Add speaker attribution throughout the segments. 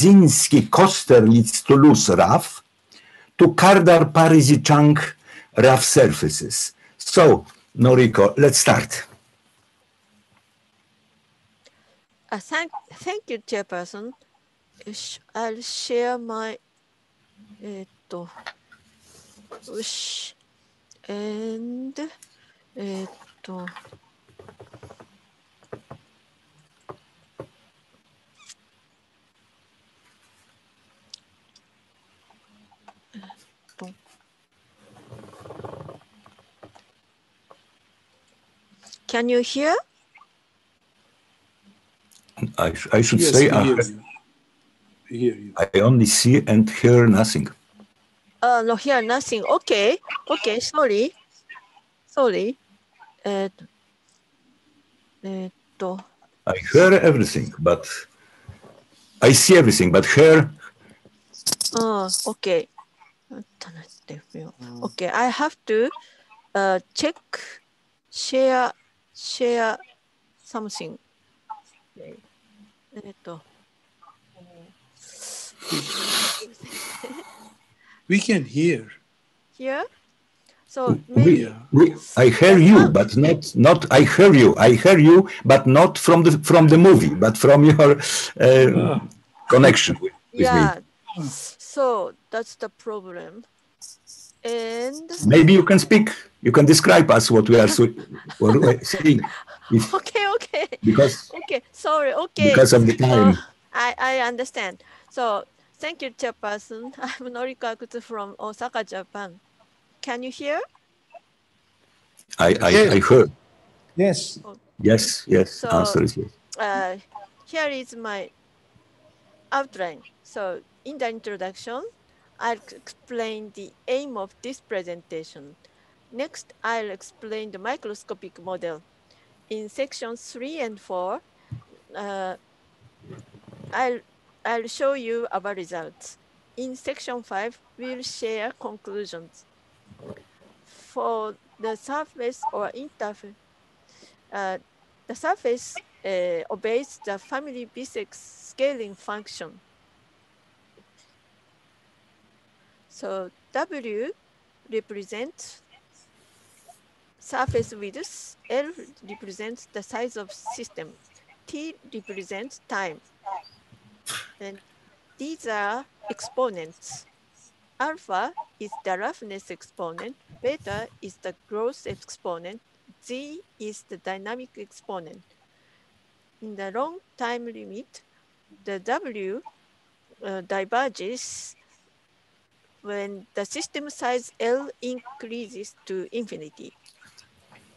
Speaker 1: Zinski Kosterlitz Thouless RAF to Kardar Parisi rough RAF surfaces. So, Noriko, let's start.
Speaker 2: Uh, thank, thank you, Chairperson. I'll share my uh, wish and uh, Can you hear?
Speaker 1: I, I should
Speaker 3: yes,
Speaker 1: say I,
Speaker 3: uh, hear hear you.
Speaker 1: I only see and hear nothing.
Speaker 2: Uh, no, hear nothing. Okay, okay, sorry. Sorry. Uh, uh,
Speaker 1: I hear everything, but I see everything, but hear.
Speaker 2: Oh, okay. Mm. Okay, I have to uh, check, share share something. えっと、
Speaker 3: We can hear.
Speaker 2: here? So
Speaker 1: we,
Speaker 2: maybe,
Speaker 1: we, I hear you, but not not I hear you. I hear you, but not from the from the movie, but from your uh,
Speaker 3: Ah.
Speaker 1: connection with, with
Speaker 2: yeah. So that's the problem. And
Speaker 1: me. Maybe you can speak. You can describe us what we are so, what we are saying, if,
Speaker 2: okay, okay,
Speaker 1: because
Speaker 2: okay. Sorry, okay.
Speaker 1: because of the time.
Speaker 2: Uh, I, I understand. So thank you, Chairperson. I'm Noriko Akutsu from Osaka, Japan. Can you hear?
Speaker 1: I, I, I heard.
Speaker 3: Yes.
Speaker 1: Yes, yes.
Speaker 2: So-
Speaker 1: answer is yes.
Speaker 2: Uh, here is my outline. So in the introduction, I'll explain the aim of this presentation. Next, I'll explain the microscopic model. In sections three and four, uh, I'll, I'll show you our results. In section five, we'll share conclusions. For the surface or interface, uh, the surface uh, obeys the family Vicsek scaling function. So W represents surface width, L represents the size of system, T represents time. And these are exponents. Alpha is the roughness exponent, beta is the growth exponent, Z is the dynamic exponent. In the long time limit, the W uh, diverges when the system size L increases to infinity.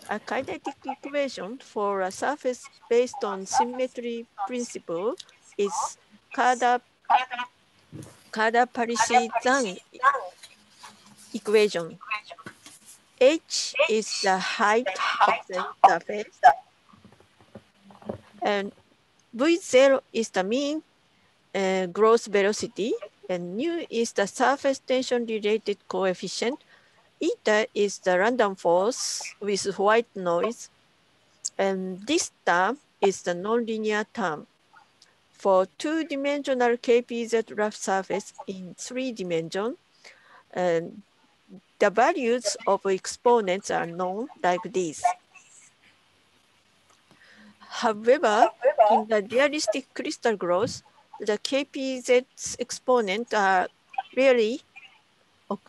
Speaker 2: A kinetic equation for a surface based on symmetry principle is Kardar Kardar Parisi-Zhang equation. H is the height of the surface, and V0 is the mean uh, growth velocity, and nu is the surface tension related coefficient. Eta is the random force with white noise, and this term is the nonlinear term. For two-dimensional KPZ rough surface in three dimension, and the values of exponents are known like this. However, in the realistic crystal growth, the KPZ exponents are rarely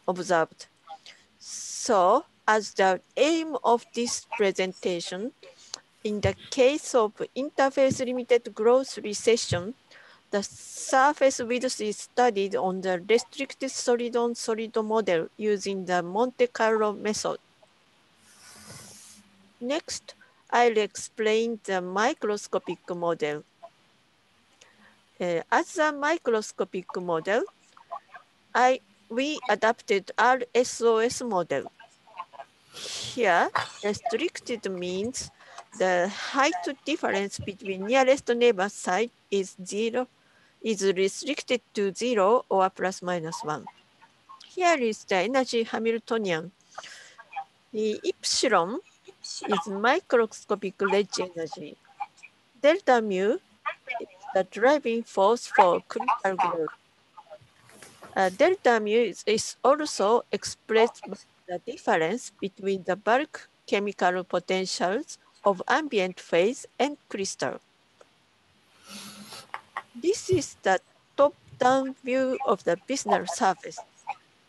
Speaker 2: observed. So, as the aim of this presentation, in the case of interface limited growth recession, the surface width is studied on the restricted solid-on-solid model using the Monte Carlo method. Next, I'll explain the microscopic model. Uh, as a microscopic model, I, we adapted RSOS model. Here, restricted means the height difference between nearest neighbor site is zero, is restricted to zero or plus minus one. Here is the energy Hamiltonian. The epsilon is microscopic ledge energy. Delta mu is the driving force for crystal growth. Uh, delta mu is, is also expressed by the difference between the bulk chemical potentials of ambient phase and crystal. This is the top-down view of the vicinal surface.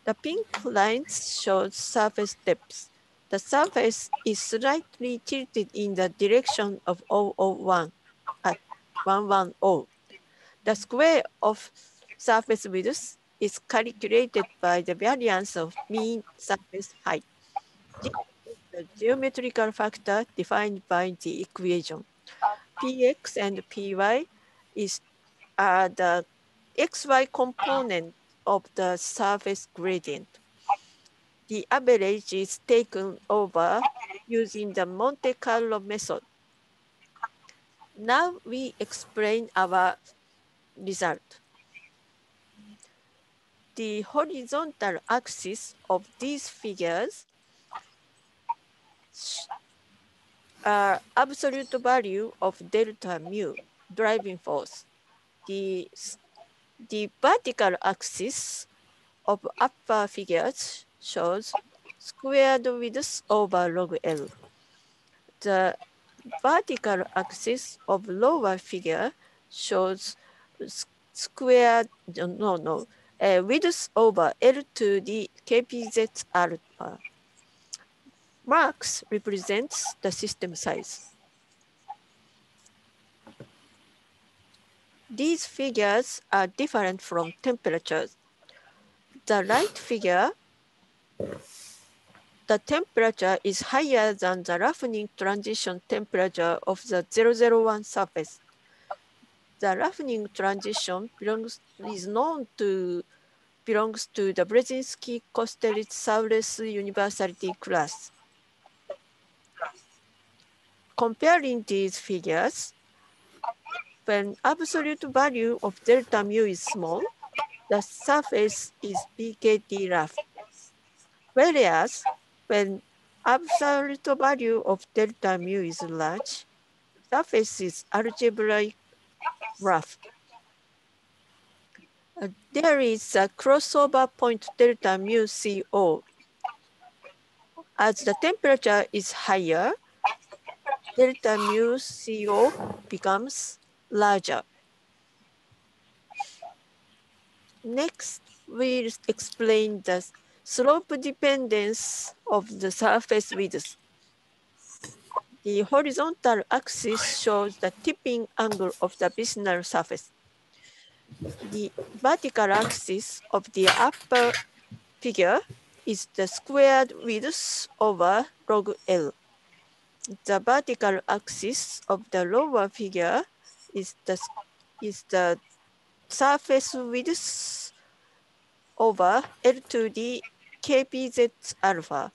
Speaker 2: The pink lines show surface depth. The surface is slightly tilted in the direction of 001 at 110. The square of surface width is calculated by the variance of mean surface height. This is the geometrical factor defined by the equation. Px and Py is are the xy component of the surface gradient. The average is taken over using the Monte Carlo method. Now we explain our result. The horizontal axis of these figures are absolute value of delta mu driving force. The, the vertical axis of upper figures shows squared width over log L. The vertical axis of lower figure shows squared, no, no, uh, width over L to the KPZ alpha. Marks represents the system size. These figures are different from temperatures. The right figure, the temperature is higher than the roughening transition temperature of the 001 surface. The roughening transition belongs, is known to belongs to the Berezinskii Kosterlitz Thouless Universality class. Comparing these figures, when absolute value of delta mu is small, the surface is BKT rough. Whereas when absolute value of delta mu is large, surface is algebraic rough. Uh, there is a crossover point delta mu CO. As the temperature is higher, delta mu CO becomes larger. Next, we'll explain the slope dependence of the surface width. The horizontal axis shows the tipping angle of the vicinal surface. The vertical axis of the upper figure is the squared width over log L. The vertical axis of the lower figure is the is the surface width over L to the KPZ alpha.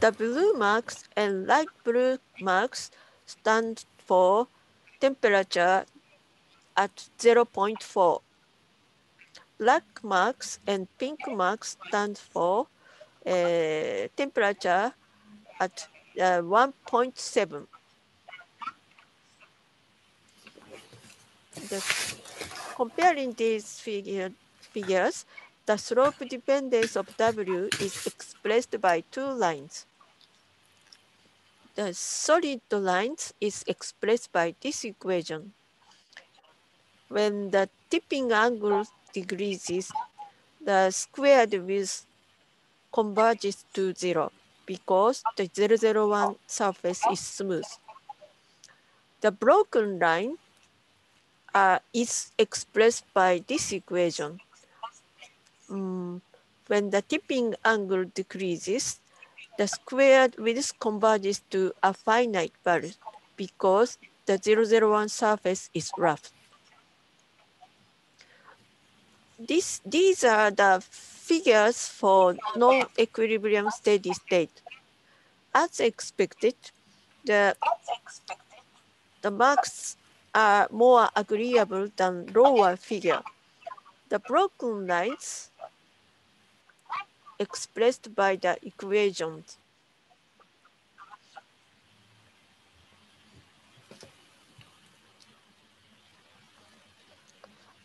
Speaker 2: The blue marks and light blue marks stand for temperature at 0.4. Black marks and pink marks stand for uh, temperature at uh, 1.7. The, comparing these figure, figures, the slope dependence of W is expressed by two lines. The solid lines is expressed by this equation. When the tipping angle decreases, the squared width converges to zero because the 001 surface is smooth. The broken line uh, is expressed by this equation. Um, when the tipping angle decreases, the squared width converges to a finite value because the 001 surface is rough. This, these are the figures for non-equilibrium steady state. As expected, the, the marks are more agreeable than lower figure. The broken lines expressed by the equations.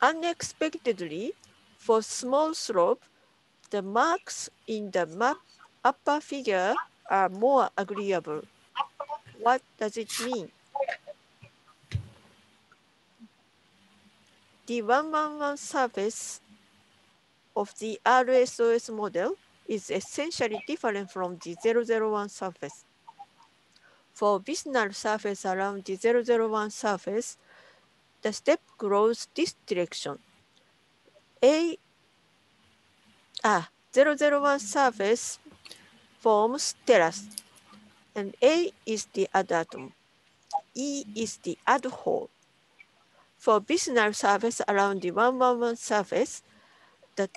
Speaker 2: Unexpectedly, for small slope, the marks in the map upper figure are more agreeable. What does it mean? The 111 surface of the RSOS model is essentially different from the 001 surface. For vicinal surface around the 001 surface, the step grows this direction. A ah, 001 surface forms terrace, and A is the adatom. E is the add hole. For vicinal surface around the 111 surface, the,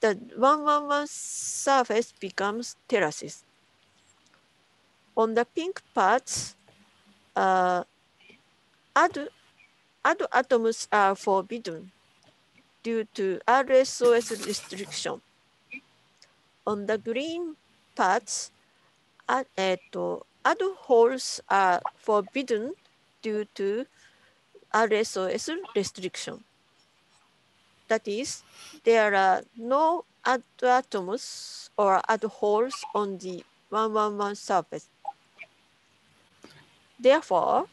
Speaker 2: the 111 surface becomes terraces. On the pink parts, uh, add, add atoms are forbidden due to RSOS restriction. On the green parts, add, add holes are forbidden due to RSOS restriction. That is, there are no atoms or add holes on the 111 surface. Therefore,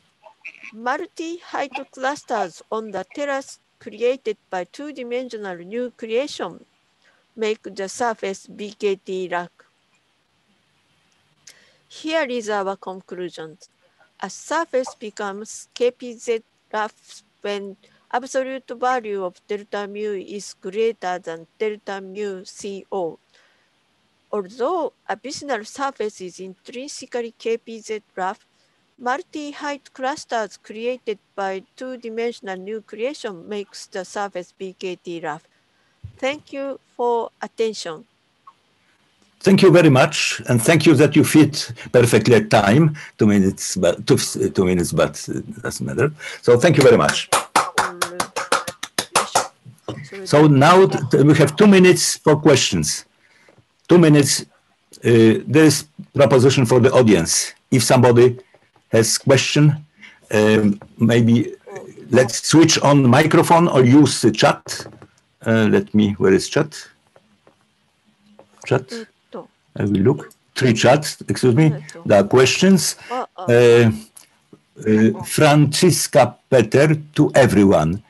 Speaker 2: multi-height clusters on the terrace created by two-dimensional nucleation make the surface BKT rough. Here is our conclusion. A surface becomes KPZ rough when absolute value of delta mu is greater than delta mu CO. Although a vicinal surface is intrinsically KPZ rough, multi-height clusters created by two-dimensional nucleation makes the surface BKT rough. Thank you for attention.
Speaker 1: Thank you very much, and thank you that you fit perfectly at time. Two minutes, but two, two minutes, but it doesn't matter. So thank you very much. So now we have two minutes for questions. Two minutes. Uh, there is proposition for the audience. If somebody has question, um, maybe let's switch on the microphone or use the chat. Uh, let me. Where is chat? Chat. I will look. Three chats. Excuse me. There are questions. Uh, uh, Francisca Peter to everyone.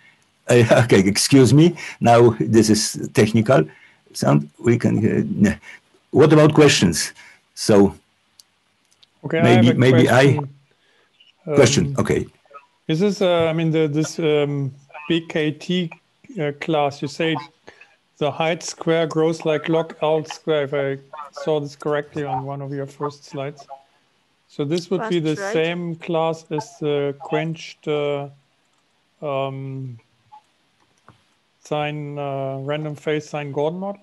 Speaker 1: Uh, okay, excuse me. Now this is technical sound. We can. Uh, what about questions? So
Speaker 4: okay,
Speaker 1: maybe
Speaker 4: I
Speaker 1: maybe
Speaker 4: question.
Speaker 1: I question. Okay.
Speaker 4: Is this? Uh, I mean, the, this um, BKT uh, class. You say the height square grows like log out square. If I saw this correctly on one of your first slides. So this would be the
Speaker 2: right.
Speaker 4: same class as the quenched uh, um, sine uh, random phase sine Gordon model.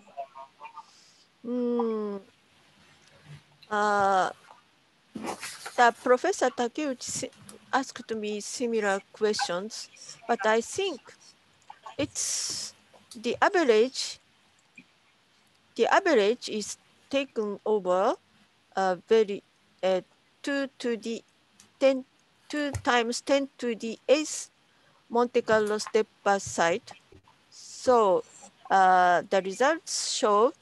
Speaker 2: Hmm. Uh, the Professor Takeuchi asked me similar questions, but I think it's the average. The average is taken over uh, very uh, 2 to the 10 2 times 10 to the 8th Monte Carlo step per site. So uh, the results show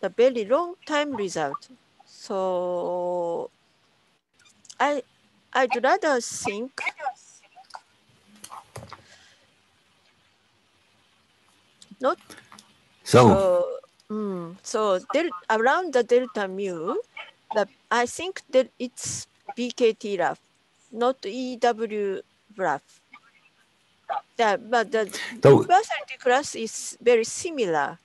Speaker 2: the very long time result. So I I'd rather think not
Speaker 1: So
Speaker 2: so mm, so del, around the delta mu, the I think that it's BKT rough, not EW rough. But the
Speaker 1: So-
Speaker 2: universality class is very similar.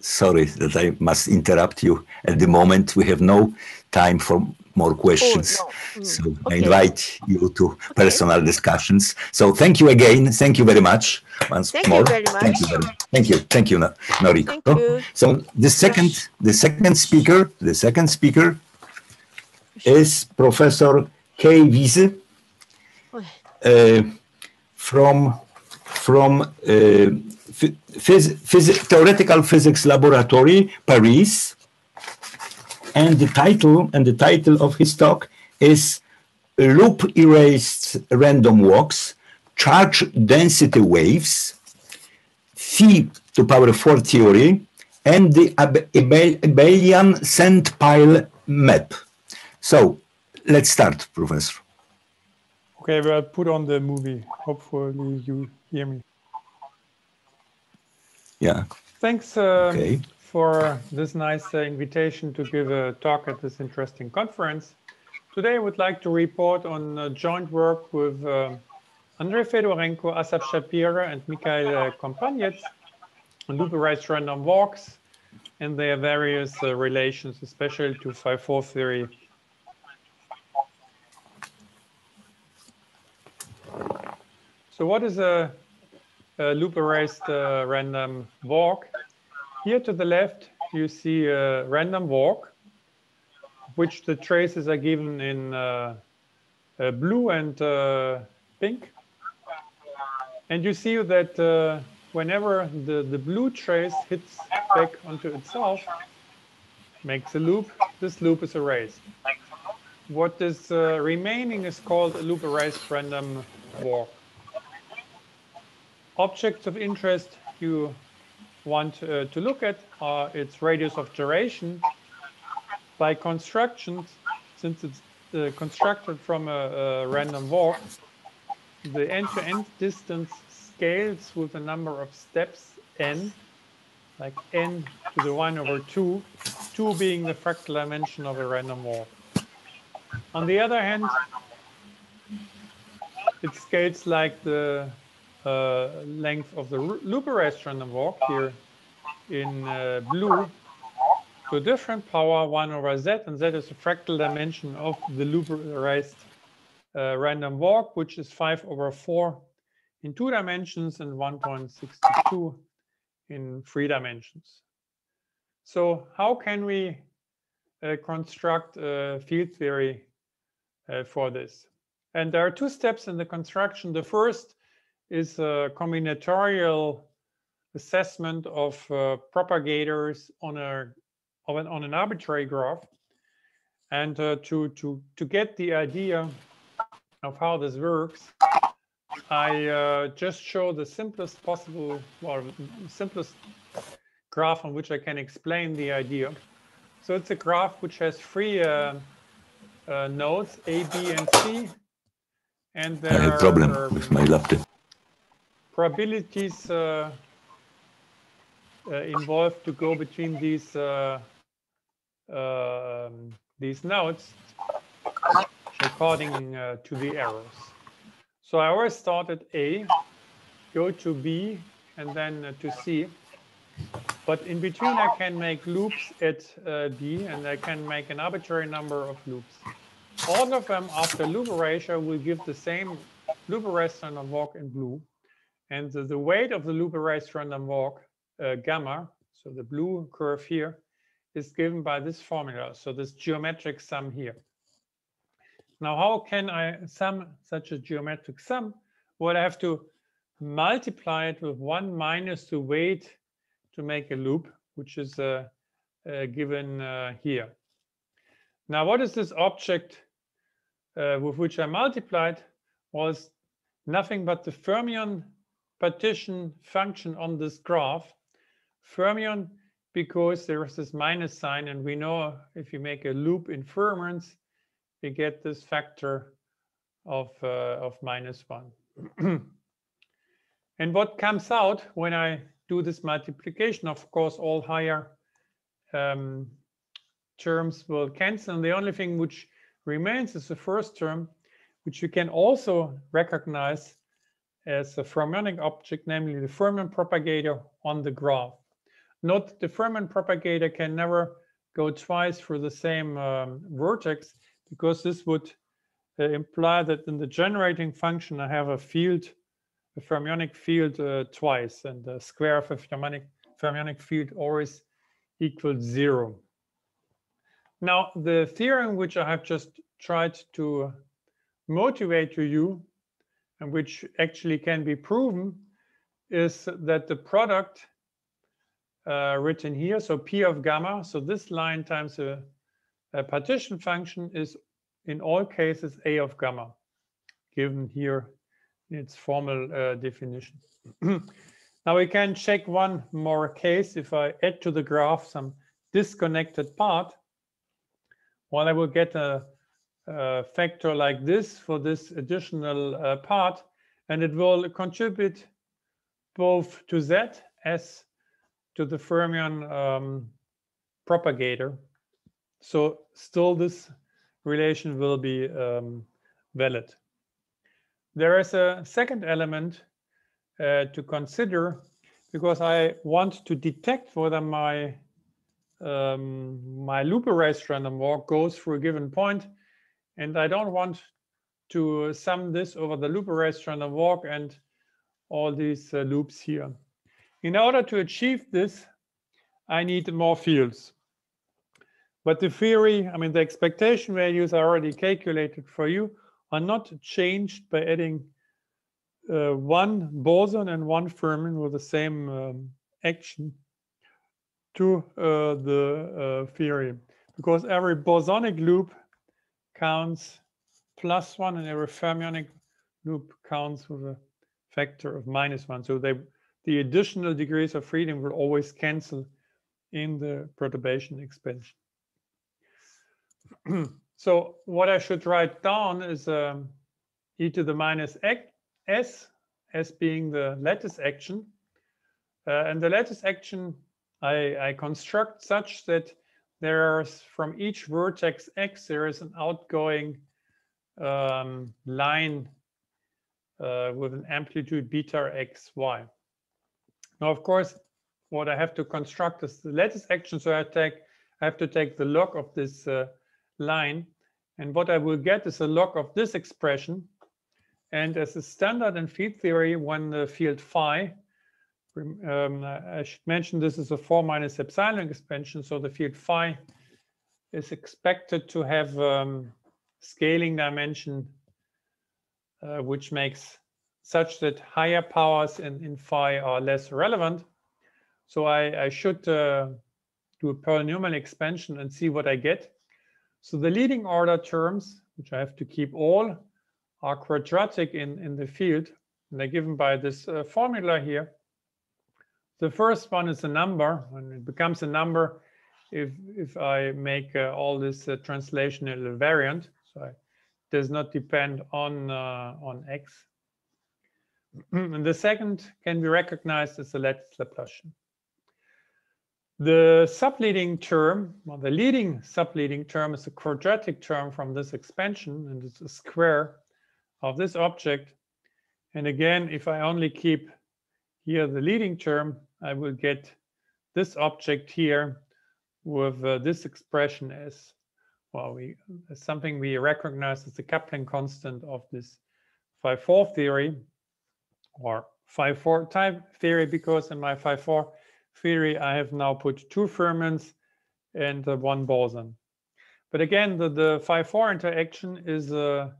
Speaker 1: sorry that I must interrupt you. At the moment, we have no time for more questions.
Speaker 2: no. Mm,
Speaker 1: So I invite you to personal discussions. So thank you again. Thank you very much. Once
Speaker 2: Thank you
Speaker 1: more.
Speaker 2: very
Speaker 1: Thank you
Speaker 2: much.
Speaker 1: very Thank you. Thank you, Noriko.
Speaker 2: Thank you.
Speaker 1: So the second, the second speaker, the second speaker is Professor Kay Wiese from from uh, phys- phys- theoretical physics laboratory Paris and the title and the title of his talk is loop erased random walks charge density waves, phi to power 4 theory, and the Ab- Abelian sand pile map. So let's start, Professor.
Speaker 4: Okay, well, put on the movie. Hopefully you hear me.
Speaker 1: Yeah.
Speaker 4: Thanks um,
Speaker 1: Okay.
Speaker 4: for this nice uh, invitation to give a talk at this interesting conference. Today, I would like to report on uh, joint work with uh, Andrei Fedorenko, Asaf Shapira, and Mikhail uh, Kompaniets on loop-erased random walks and their various uh, relations, especially to phi-4 theory. So what is a, a loop erased uh, random walk? Here to the left, you see a random walk, which the traces are given in uh, uh, blue and uh, pink. And you see that uh, whenever the, the blue trace hits back onto itself, makes a loop, this loop is erased. What is uh, remaining is called a loop erased random walk. Objects of interest you want uh, to look at are its radius of gyration. By construction, since it's uh, constructed from a, a random walk, the end-to-end distance scales with the number of steps n, like n to the 1 over 2, 2 being the fractal dimension of a random walk. On the other hand, it scales like the uh, length of the loop erased random walk here in uh, blue to a different power 1 over z, and z is the fractal dimension of the loop erased uh, random walk, which is 5 over 4 in two dimensions and 1.62 in three dimensions. So how can we uh, construct a field theory uh, for this? And there are two steps in the construction. The first is a combinatorial assessment of uh, propagators on a of an, on an arbitrary graph. And uh, to to to get the idea of how this works, I uh, just show the simplest possible, or simplest graph on which I can explain the idea. So it's a graph which has three uh, uh, nodes, A, B, and C. And there.
Speaker 1: I have a problem
Speaker 4: are
Speaker 1: with my laptop.
Speaker 4: Probabilities uh, uh, involved to go between these uh, um, these nodes according uh, to the arrows. So I always start at A, go to B, and then to C. But in between, I can make loops at uh, D, and I can make an arbitrary number of loops. All of them after loop erasure will give the same loop erased random walk in blue. And the, the weight of the loop erased random walk, uh, gamma, so the blue curve here, is given by this formula. So this geometric sum here. Now, how can I sum such a geometric sum? Well, I have to multiply it with 1 minus the weight to make a loop, which is uh, uh, given uh, here. Now, what is this object uh, with which I multiplied? Was nothing but the fermion partition function on this graph. Fermion because there is this minus sign, and we know if you make a loop in fermions, you get this factor of, uh, of minus one. and what comes out when I do this multiplication, of course, all higher um, terms will cancel. And the only thing which remains is the first term, which you can also recognize as a fermionic object, namely the fermion propagator on the graph. Note the fermion propagator can never go twice through the same um, vertex because this would uh, imply that in the generating function I have a field, a fermionic field uh, twice, and the square of a fermionic, fermionic field always equals zero. Now, the theorem which I have just tried to motivate to you, and which actually can be proven, is that the product uh, written here, so P of gamma, so this line times a a partition function is in all cases a of gamma, given here its formal uh, definition. now we can check one more case. If I add to the graph some disconnected part, well, I will get a, a factor like this for this additional uh, part, and it will contribute both to Z as to the fermion um, propagator. So still this relation will be um, valid. There is a second element uh, to consider because I want to detect whether my um, my loop erased random walk goes through a given point, and I don't want to sum this over the loop erased random walk and all these uh, loops here. In order to achieve this, I need more fields. But the theory, I mean, the expectation values are already calculated for you, are not changed by adding uh, one boson and one fermion with the same um, action to uh, the uh, theory because every bosonic loop counts plus one and every fermionic loop counts with a factor of minus one. So they, the additional degrees of freedom will always cancel in the perturbation expansion. so what I should write down is um, e to the minus s as being the lattice action. Uh, and the lattice action I, I construct such that there's from each vertex x there is an outgoing um, line uh, with an amplitude beta x y. Now, of course, what I have to construct is the lattice action. So I take I have to take the log of this uh, line. And what I will get is a log of this expression. And as a standard in field theory, when the field phi, um, I should mention this is a 4 minus epsilon expansion. So the field phi is expected to have um, scaling dimension, uh, which makes such that higher powers in, in phi are less relevant. So I, I should uh, do a polynomial expansion and see what I get. So the leading order terms, which I have to keep all, are quadratic in, in the field. And they're given by this uh, formula here. The first one is a number, and it becomes a number if if I make uh, all this uh, translational variant. So it does not depend on uh, on x. and the second can be recognized as a lattice Laplacian. The subleading term, well, the leading subleading term is a quadratic term from this expansion, and it's a square of this object. And again, if I only keep here the leading term, I will get this object here with uh, this expression as well, we as something we recognize as the coupling constant of this phi 4 theory or phi 4 type theory, because in my phi 4 theory, I have now put two fermions and uh, one boson. But again, the, the phi 4 interaction is uh,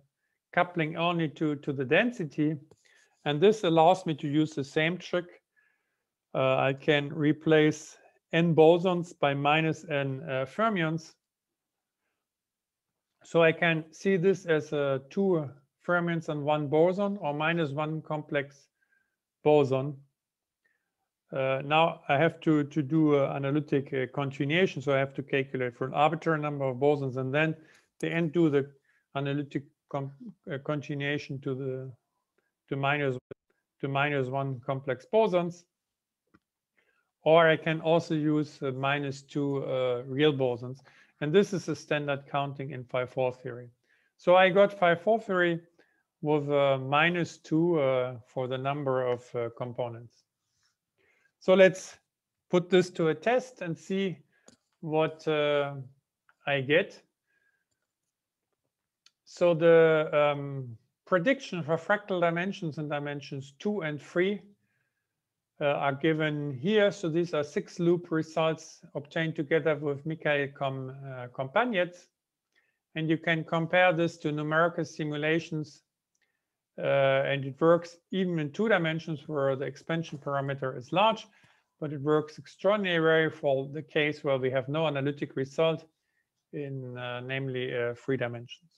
Speaker 4: coupling only to, to the density. And this allows me to use the same trick. Uh, I can replace n bosons by minus n uh, fermions. So I can see this as uh, two fermions and one boson or minus one complex boson. Uh, now I have to, to do uh, analytic uh, continuation. So I have to calculate for an arbitrary number of bosons and then the end do the analytic uh, continuation to the to minus to minus one complex bosons. Or I can also use uh, minus two uh, real bosons. And this is a standard counting in phi 4 theory. So I got phi 4 theory with minus two for the number of components. So let's put this to a test and see what uh, I get. So the um, prediction for fractal dimensions in dimensions two and three uh, are given here. So these are six loop results obtained together with Mikhail Com uh, And you can compare this to numerical simulations uh, and it works even in two dimensions where the expansion parameter is large, but it works extraordinarily for the case where we have no analytic result in uh, namely uh, three dimensions.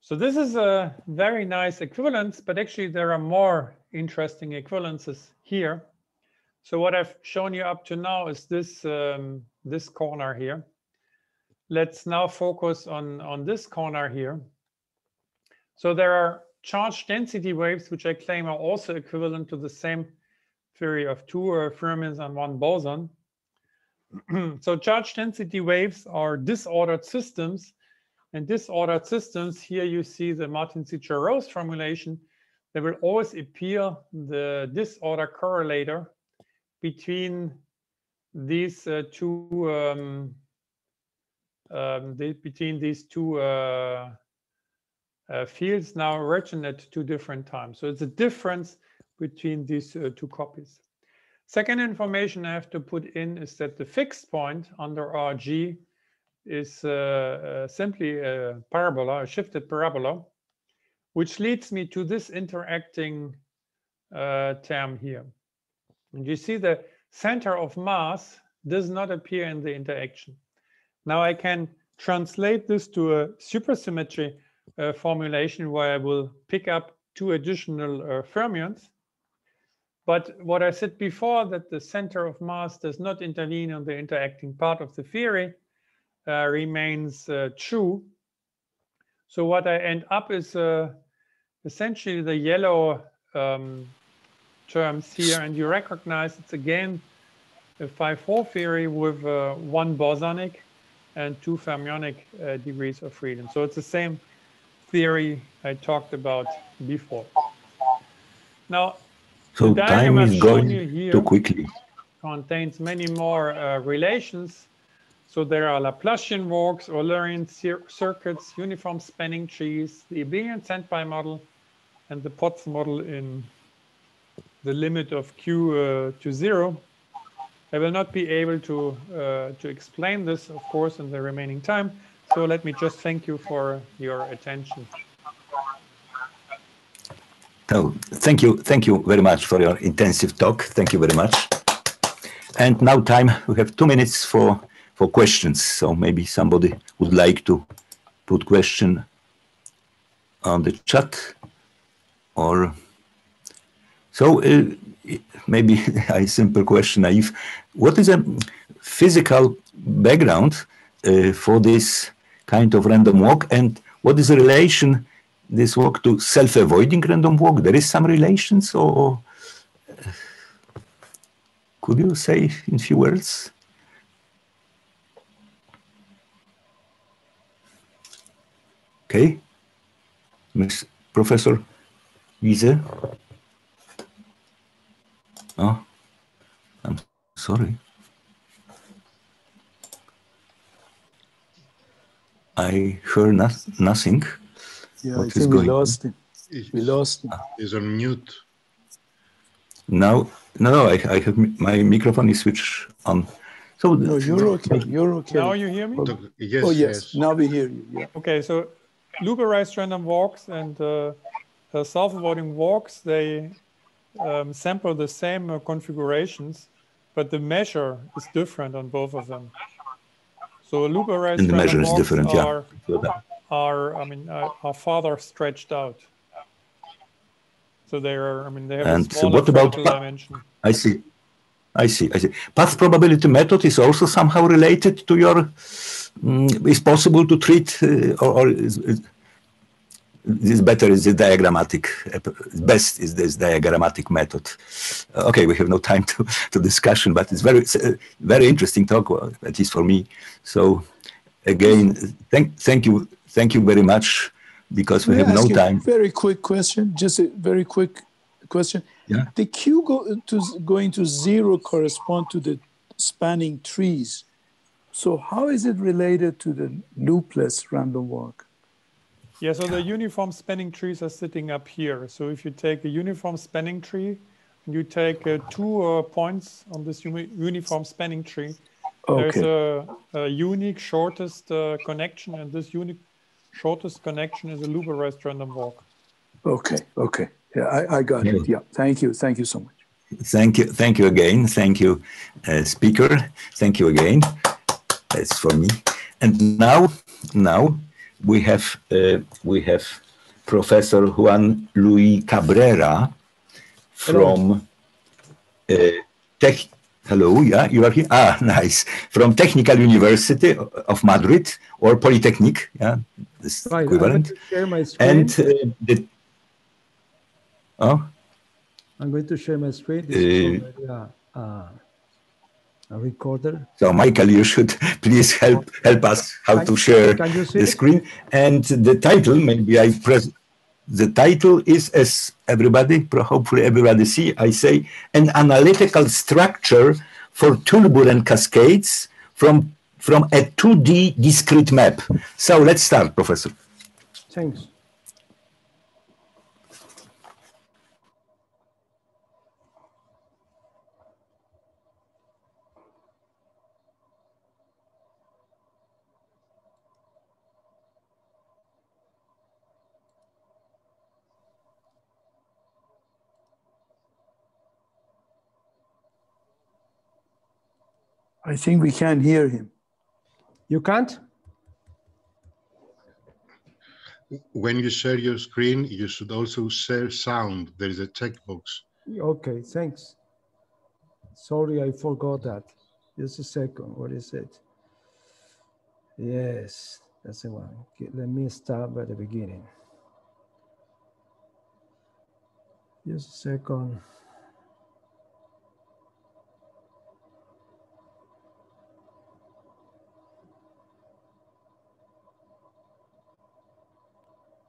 Speaker 4: So this is a very nice equivalence, but actually there are more interesting equivalences here. So what I've shown you up to now is this, um, this corner here. Let's now focus on, on this corner here. So there are charge density waves, which I claim are also equivalent to the same theory of two fermions and one boson. so charge density waves are disordered systems. And disordered systems, here you see the Martin Siggia-Rose formulation. There will always appear the disorder correlator between these uh, two um, um, the, between these two uh, uh, fields now written at two different times. So it's a difference between these uh, two copies. Second information I have to put in is that the fixed point under RG is uh, uh, simply a parabola, a shifted parabola, which leads me to this interacting uh, term here. And you see the center of mass does not appear in the interaction. Now I can translate this to a supersymmetry uh, formulation where I will pick up two additional uh, fermions. But what I said before, that the center of mass does not intervene on the interacting part of the theory, uh, remains uh, true. So what I end up is uh, essentially the yellow um, terms here, and you recognize it's again a phi-4 theory with uh, one bosonic and two fermionic degrees of freedom. So it's the same theory I talked about before. Now,
Speaker 1: so time is going too quickly.
Speaker 4: Contains many more uh, relations. So there are Laplacian walks, Eulerian circuits, uniform spanning trees, the abelian sandpile model, and the Potts model in the limit of q uh, to zero. I will not be able to uh, to explain this, of course, in the remaining time. So let me just thank you for your attention.
Speaker 1: Oh, thank you. Thank you very much for your intensive talk. Thank you very much. And now time, we have two minutes for, for questions. So maybe somebody would like to put question on the chat or so uh, maybe a simple question, naive. What is a physical background uh, for this kind of random walk? And what is the relation this walk to self-avoiding random walk? There is some relations or uh, could you say in few words? Okay. Miss professor Wiese oh i'm sorry I heard not, nothing.
Speaker 3: Yeah, what I think we lost him. We lost him.
Speaker 5: He's on mute.
Speaker 1: Now, no, I, I have my microphone is switched on.
Speaker 3: So no, you're okay. You're okay.
Speaker 4: Now you hear me?
Speaker 5: Yes,
Speaker 3: oh yes. yes. Now we hear you. Yeah.
Speaker 4: Okay, so loop-erased random walks and uh, uh, self-avoiding walks they um, sample the same uh, configurations, but the measure is different on both of them. So loop arrays
Speaker 1: and the measure is different,
Speaker 4: are, yeah. Are I mean are, are farther stretched out. So they are I mean they have and a what about dimension.
Speaker 1: I see. I see. I see. Path probability method is also somehow related to your. Mm, is possible to treat, uh, or, or is, is, this better is the diagrammatic uh, best is this diagrammatic method. Uh, okay we have no time to, to discussion but it's very uh, very interesting talk at least for me. So again thank thank you thank you very much because we have no time.
Speaker 3: very quick question just a very quick question.
Speaker 1: Yeah.
Speaker 3: The q go to going to zero correspond to the spanning trees? So how is it related to the loopless random walk
Speaker 4: yeah, so the uniform spanning trees are sitting up here. So if you take a uniform spanning tree, and you take uh, two uh, points on this uniform spanning tree, okay. there's a, a, unique shortest uh, connection, and this unique shortest connection is a loop-erased random walk.
Speaker 3: Okay, okay. Yeah, I, I got yeah. it. Yeah, thank you. Thank you so much.
Speaker 1: Thank you. Thank you again. Thank you, uh, speaker. Thank you again. That's for me. And now, now we have uh, we have Professor Juan Luis Cabrera from uh, Tech. Hello, yeah, you are here. Ah, nice. From Technical University of Madrid or Polytechnic, yeah, this
Speaker 5: Right,
Speaker 1: equivalent.
Speaker 5: to share my screen.
Speaker 1: And uh, the oh,
Speaker 5: I'm going to share my screen. This
Speaker 1: Uh,
Speaker 5: is already a, a, a recorder.
Speaker 1: so Michael, you should please help help us how to share
Speaker 5: can you see
Speaker 1: the screen. And the title, maybe I press. The title is, as everybody, hopefully everybody see, I say, an analytical structure for turbulent cascades from from a 2D discrete map. So let's start, Professor.
Speaker 5: Thanks.
Speaker 3: I think we can't hear him.
Speaker 5: You can't?
Speaker 6: When you share your screen, you should also share sound. There is a checkbox.
Speaker 5: Okay, thanks. Sorry, I forgot that. Just a second. What is it? Yes, that's the one. Okay, let me start by the beginning. Just a second.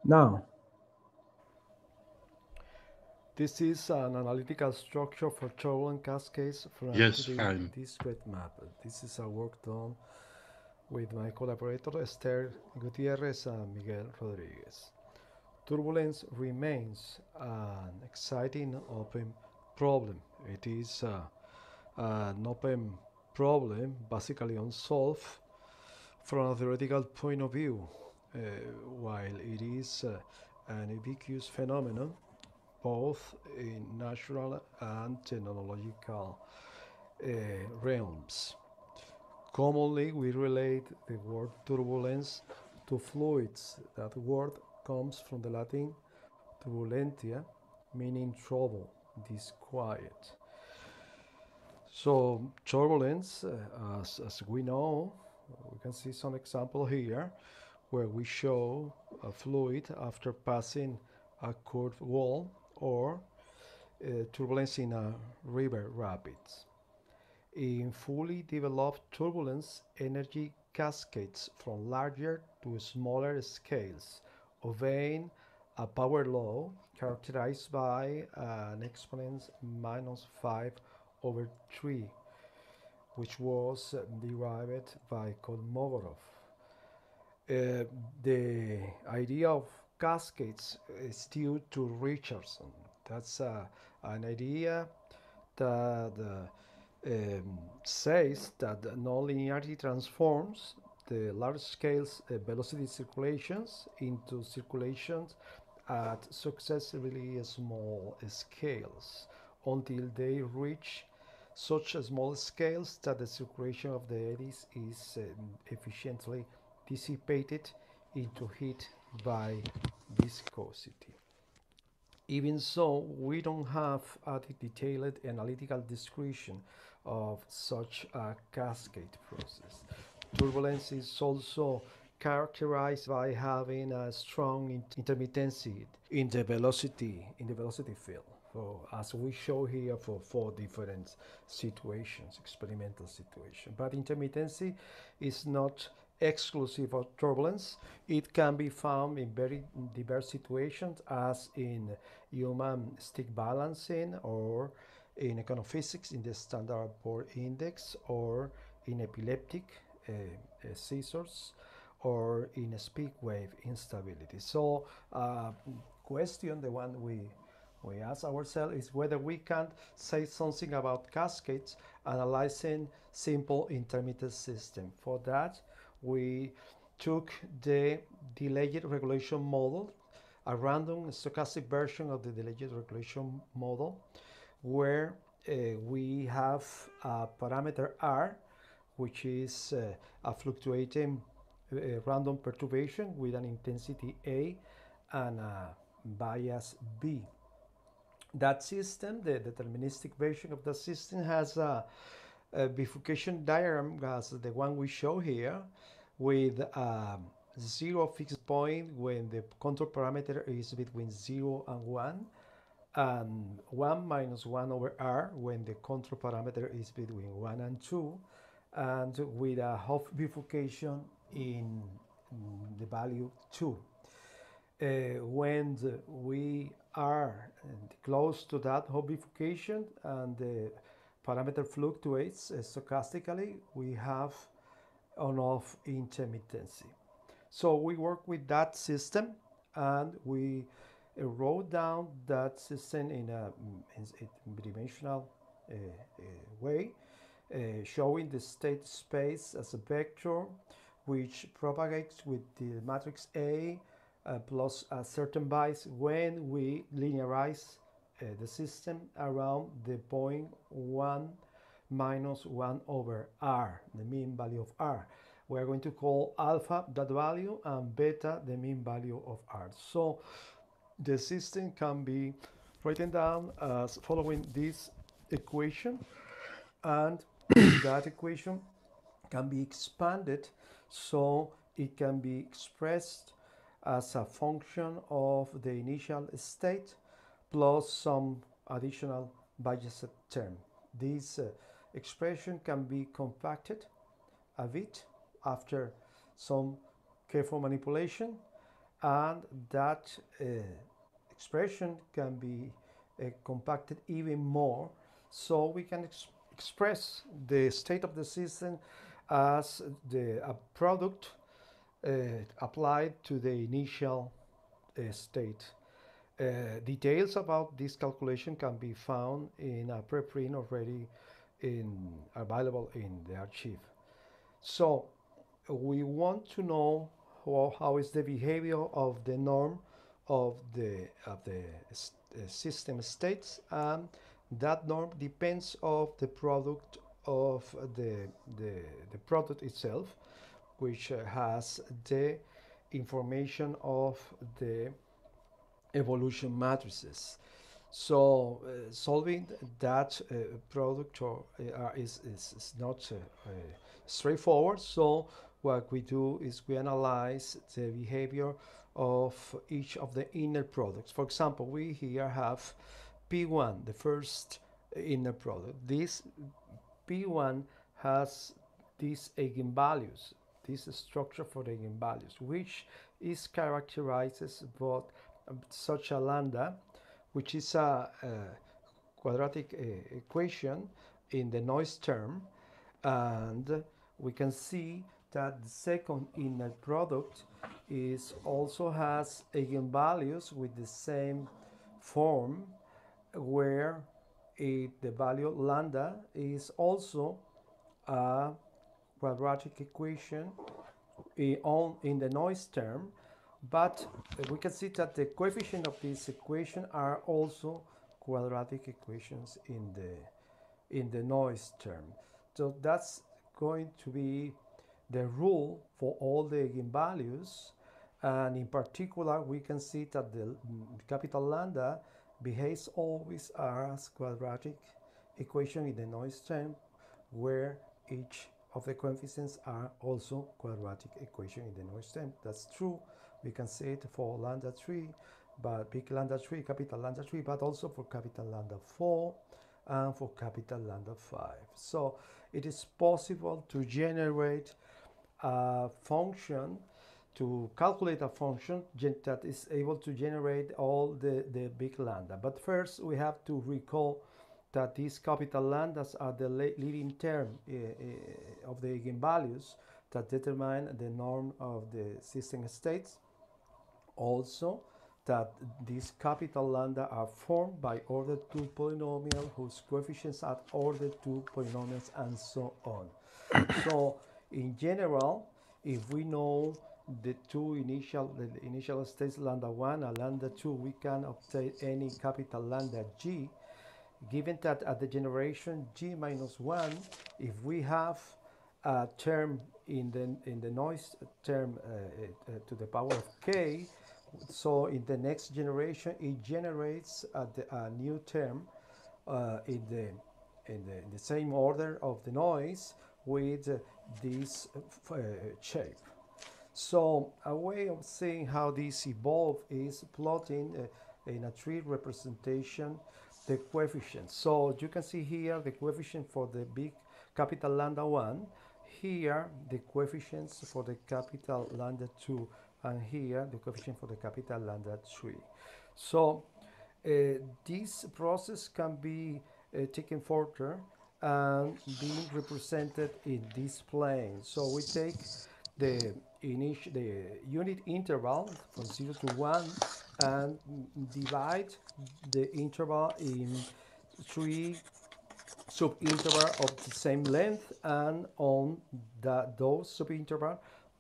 Speaker 5: Now,
Speaker 7: This is an analytical structure for turbulent cascades from
Speaker 6: Yes,
Speaker 7: 2D discrete map. This is a work done with my collaborator Esther Gutierrez and Miguel Rodriguez. Turbulence remains an exciting open problem. It is uh, an open problem, basically unsolved from a theoretical point of view, while it is uh, an ubiquitous phenomenon both in natural and technological uh, realms. Commonly, we relate the word turbulence to fluids. That word comes from the Latin turbulentia, meaning trouble, disquiet. So, turbulence, uh, as, as we know, we can see some example here where we show a fluid after passing a curved wall or uh, turbulence in a river rapids. In fully developed turbulence, energy cascades from larger to smaller scales, obeying a power law characterized by an exponent minus 5 over 3, which was derived by Kolmogorov. Uh, the idea of cascades is due to Richardson. That's uh, an idea that uh, um, says that nonlinearity transforms the large scale uh, velocity circulations into circulations at successively small scales until they reach such small scales that the circulation of the eddies is um, efficiently dissipated into heat by viscosity. Even so, we don't have a detailed analytical description of such a cascade process. Turbulence is also characterized by having a strong intermittency in the velocity in the velocity field. So as we show here for four different situations, experimental situations. But intermittency is not exclusive of turbulence. It can be found in very diverse situations as in human stick balancing or in econophysics in the standard Bohr index or in epileptic uh, uh, seizures or in a spin wave instability. So uh, question, the one we we ask ourselves is whether we can say something about cascades analyzing simple intermittent system. For that, we took the delayed regulation model, a random stochastic version of the delayed regulation model, where uh, we have a parameter r, which is uh, a fluctuating a random perturbation with an intensity A and a bias B. That system, the deterministic version of the system, has a, a bifurcation diagram as the one we show here with um, zero fixed point when the control parameter is between 0 and 1 and 1 minus 1 over r when the control parameter is between 1 and 2 and with a Hopf bifurcation in the value 2. Uh, when the, we are close to that Hopf bifurcation and the parameter fluctuates uh, stochastically, we have on-off intermittency. So we work with that system and we uh, wrote down that system in a, dimensional uh, uh, way, uh, showing the state space as a vector which propagates with the matrix A plus a certain bias when we linearize Uh, the system around the point 1 minus 1 over r, the mean value of r. We're going to call alpha that value and beta the mean value of r. So the system can be written down as following this equation and that equation can be expanded so it can be expressed as a function of the initial state plus some additional Bayesian term. This uh, expression can be compacted a bit after some careful manipulation and that uh, expression can be uh, compacted even more so we can ex express the state of the system as the a product uh, applied to the initial uh, state. Uh, details about this calculation can be found in a preprint already in, available in the arXiv. So we want to know how, how is the behavior of the norm of the, of the system states and that norm depends of the product of the, the, the product itself, which uh, has the information of the evolution matrices. So uh, solving that uh, product or, uh, is, is, is, not uh, uh, straightforward. So what we do is we analyze the behavior of each of the inner products. For example, we here have P1, the first inner product. This P1 has these eigenvalues, this structure for the eigenvalues, which is characterized by such a lambda, which is a, a quadratic uh, equation in the noise term. And we can see that the second inner product is also has eigenvalues with the same form where it, the value lambda is also a quadratic equation in, on, in the noise term, but uh, we can see that the coefficient of this equation are also quadratic equations in the, in the noise term. So that's going to be the rule for all the eigenvalues. And in particular, we can see that the mm, capital lambda behaves always as quadratic equation in the noise term where each of the coefficients are also quadratic equation in the noise term. That's true. We can say it for lambda 3, but big lambda 3, capital lambda 3, but also for capital lambda 4 and for capital lambda 5. So it is possible to generate a function to calculate a function that is able to generate all the, the big lambda. But first we have to recall that these capital lambdas are the leading term uh, uh, of the eigenvalues that determine the norm of the system states. Also, that these capital lambda are formed by order 2 polynomial whose coefficients are order 2 polynomials and so on. so in general, if we know the two initial the initial states lambda 1 and lambda 2 we can obtain any capital lambda g given that at the generation g minus 1 if we have a term in the in the noise term uh, uh, to the power of k. So in the next generation, it generates a, a new term uh, in the in the, in the same order of the noise with this uh, shape. So a way of seeing how this evolve is plotting uh, in a tree representation the coefficients. So you can see here the coefficient for the big capital lambda 1, here the coefficients for the capital lambda 2, and here the coefficient for the capital lambda 3. So uh, this process can be uh, taken further and being represented in this plane. So we take the initial the unit interval from 0 to 1 and divide the interval in three subinterval of the same length and on the, those subinterval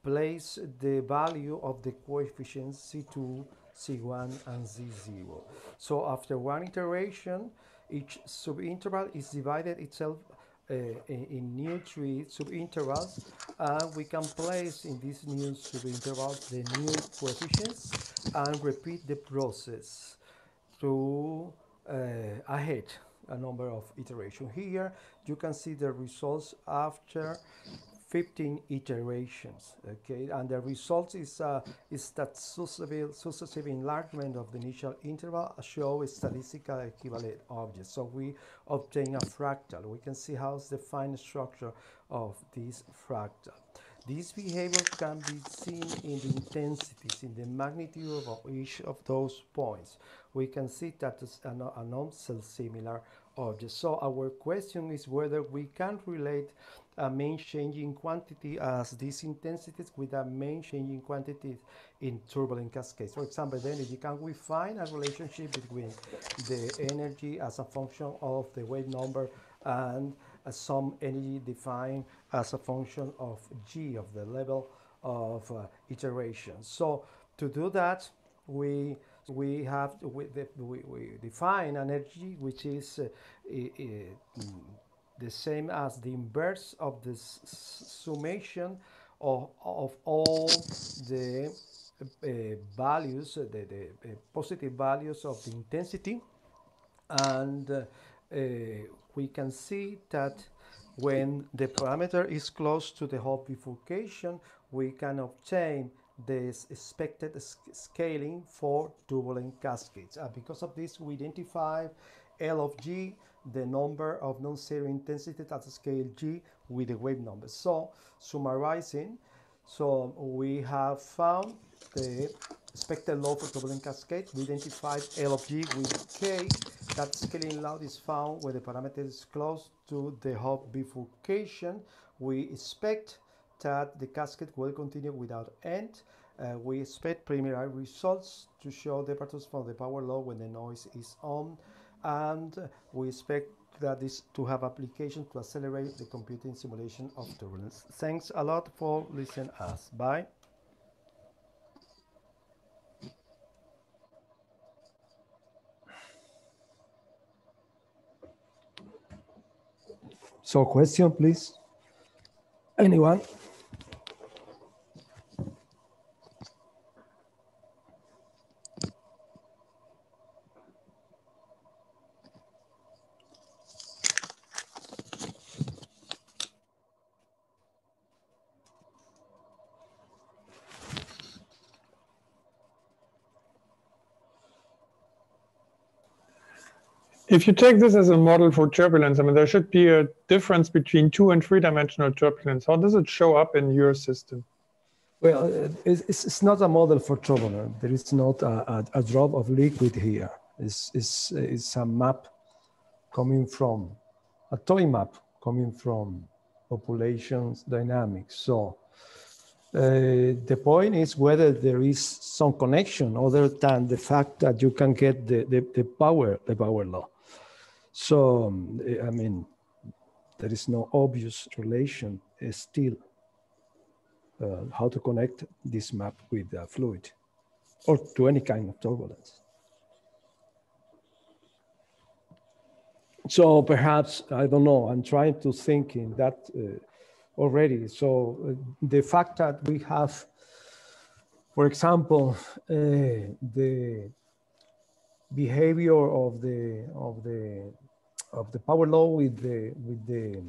Speaker 7: place the value of the coefficients C2, C1 and Z0. So after one iteration each subinterval is divided itself uh, in, new three subintervals and we can place in these new subintervals the new coefficients and repeat the process through uh, ahead a number of iterations. Here you can see the results after 15 iterations, okay? And the result is, uh, is that successive, successive enlargement of the initial interval show statistical equivalent objects. So we obtain a fractal. We can see how's the fine structure of this fractal. This behavior can be seen in the intensities, in the magnitude of each of those points. We can see that an, an non-self-similar object. So our question is whether we can relate a main changing quantity as these intensities with a main changing quantity in turbulent cascades. For example, the energy, can we find a relationship between the energy as a function of the wave number and uh, some energy defined as a function of g, of the level of uh, iteration. So to do that, we we have we, we, we define energy which is uh, the same as the inverse of the summation of, of all the uh, values, uh, the, the uh, positive values of the intensity. And uh, we can see that when the parameter is close to the Hopf bifurcation, we can obtain the expected scaling for turbulent cascades. And because of this, we identify L of G the number of non-zero intensities at scale G with the wave number. So summarizing, so we have found the expected load for turbulent cascade. We identified L of G with K. That scaling load is found where the parameter is close to the Hopf bifurcation. We expect that the cascade will continue without end. Uh, we expect preliminary results to show the patterns from the power law when the noise is on and we expect that is to have application to accelerate the computing simulation of turbulence. Thanks a lot for listening us. Bye.
Speaker 5: So question, please. Anyone?
Speaker 4: If you take this as a model for turbulence, I mean, there should be a difference between two and three dimensional turbulence. How does it show up in your system?
Speaker 5: Well, it's, it's not a model for turbulence. There is not a, a, a drop of liquid here. It's, it's, it's a map coming from, a toy map coming from populations dynamics. So uh, the point is whether there is some connection other than the fact that you can get the, the, the power, the power law. So, um, I mean, there is no obvious relation uh, still uh, how to connect this map with the fluid or to any kind of turbulence. So perhaps, I don't know, I'm trying to think in that uh,
Speaker 7: already. So uh, the fact that we have, for example, uh, the behavior of the of the of the power law with the with the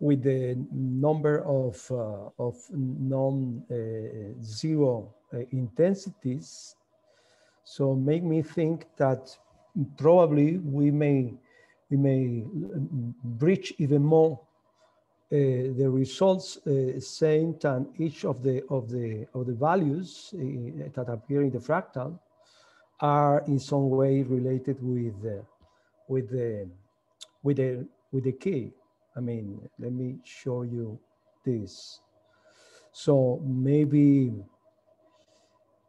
Speaker 7: with the number of uh, of non-zero uh, uh, intensities. So make me think that probably we may we may breach even more uh, the results uh, saying that each of the of the of the values uh, that appear in the fractal are in some way related with with the with the with the key. I mean, let me show you this. So maybe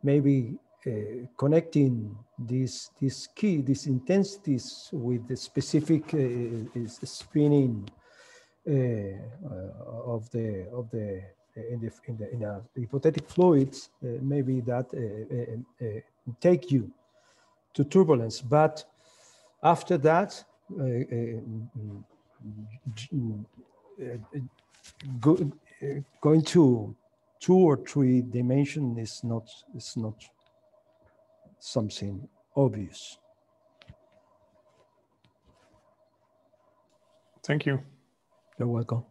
Speaker 7: maybe uh, connecting this this key, these intensities with the specific uh, spinning uh, of the of the in the in the in a hypothetic fluids, uh, maybe that uh, take you to turbulence, but after that, uh, uh, go, uh, going to two or three dimension is not is not something obvious.
Speaker 4: Thank you.
Speaker 7: You're welcome.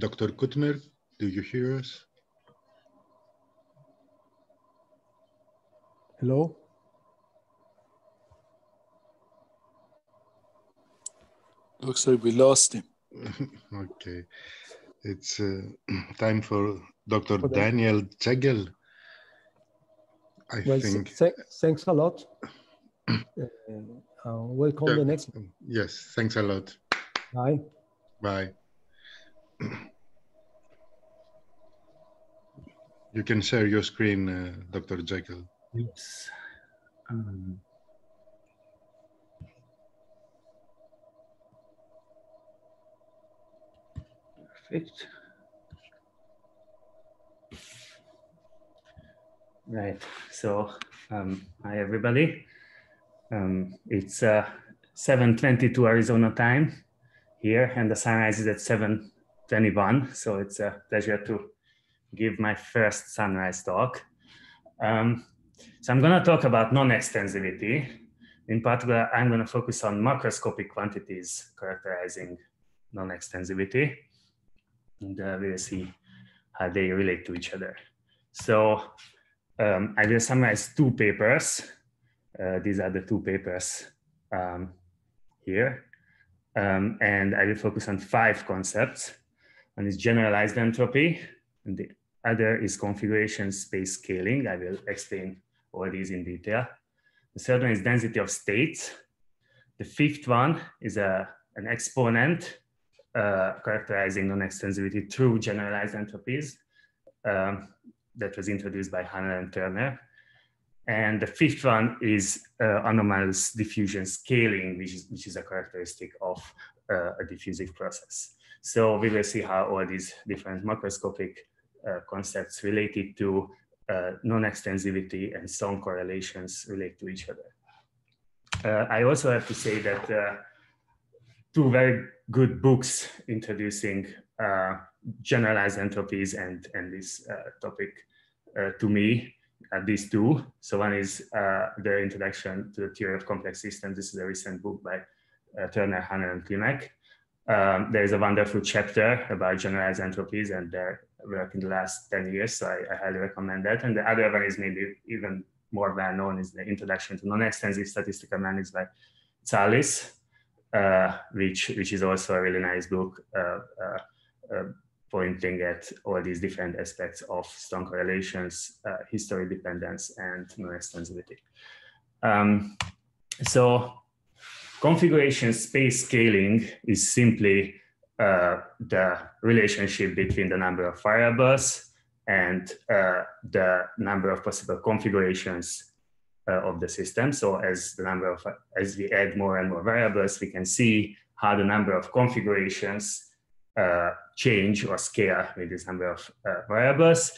Speaker 6: Dr. Kuttner, do you hear us?
Speaker 7: Hello?
Speaker 3: Looks like we lost him.
Speaker 6: okay. It's uh, time for Dr. Daniel Czegel. I
Speaker 7: well,
Speaker 6: think.
Speaker 7: Th thanks a lot. uh, uh, welcome
Speaker 6: Yeah.
Speaker 7: the next. one.
Speaker 6: Yes, thanks a lot.
Speaker 7: Bye.
Speaker 6: Bye. You can share your screen, uh, Dr. Jekyll.
Speaker 8: Yes. Um, perfect.
Speaker 9: Right. So, um, hi everybody. Um, it's uh, 7:22 Arizona time here, and the sunrise is at 7:21. So it's a pleasure to give my first sunrise talk. Um, so I'm going to talk about non-extensivity. In particular, I'm going to focus on macroscopic quantities characterizing non-extensivity, and uh, we'll see how they relate to each other. So um, I will summarize two papers. Uh, these are the two papers um, here. Um, and I will focus on five concepts. One is generalized entropy, and the other is configuration space scaling. I will explain all these in detail. The third one is density of states. The fifth one is a, an exponent uh, characterizing non-extensivity through generalized entropies um, that was introduced by Hanel and Thurner. And the fifth one is uh, anomalous diffusion scaling, which is, which is a characteristic of uh, a diffusive process. So we will see how all these different macroscopic uh, concepts related to uh, non-extensivity and strong correlations relate to each other. Uh, I also have to say that uh, two very good books introducing uh, generalized entropies and, and this uh, topic to me uh, these two. So one is uh, the introduction to the theory of complex systems. This is a recent book by uh, Thurner, Hanel, and Klimek. Um, there is a wonderful chapter about generalized entropies and their work in the last 10 years. So I, I, highly recommend that. And the other one is maybe even more well known is the introduction to non-extensive statistical mechanics by Tsallis, uh, which, which is also a really nice book uh, uh, pointing at all these different aspects of strong correlations, uh, history dependence, and non-extensivity. Um, so configuration space scaling is simply uh, the relationship between the number of variables and uh, the number of possible configurations uh, of the system. So as the number of, as we add more and more variables, we can see how the number of configurations uh, change or scale with this number of uh, variables.